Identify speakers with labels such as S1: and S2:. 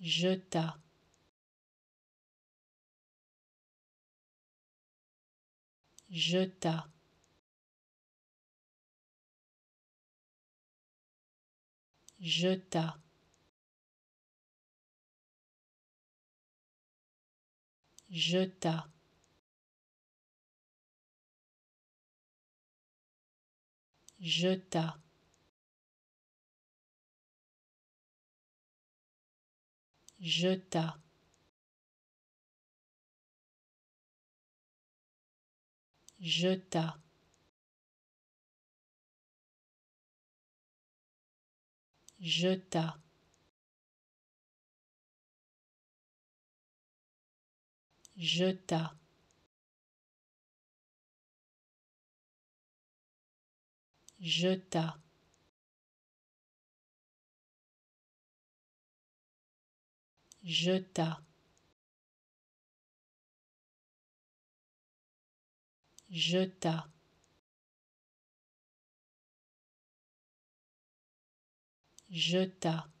S1: jeta jeta jeta jeta jeta jeta jeta jeta jeta jeta jeta jeta jeta